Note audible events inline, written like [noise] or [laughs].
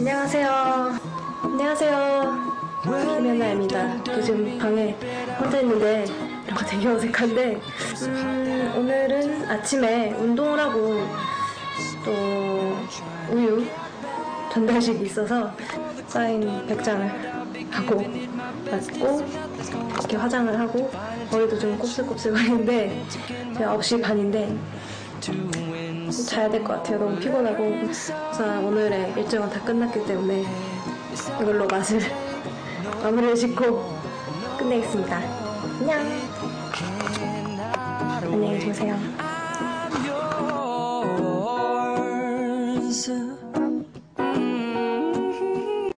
안녕하세요. 안녕하세요. 김연아입니다. 요즘 방에 혼자 있는데 이런 거 되게 어색한데 음, 오늘은 아침에 운동을 하고 또 우유 전달식이 있어서 사인 100장을 하고 맞고 이렇게 화장을 하고 머리도 좀 곱슬곱슬거리는데 지금 9시 반인데 자야 될 것 같아요. 너무 피곤하고 우선 오늘의 일정은 다 끝났기 때문에 이걸로 맛을 [laughs] 마무리를 짓고 끝내겠습니다. 안녕. 안녕히 계세요.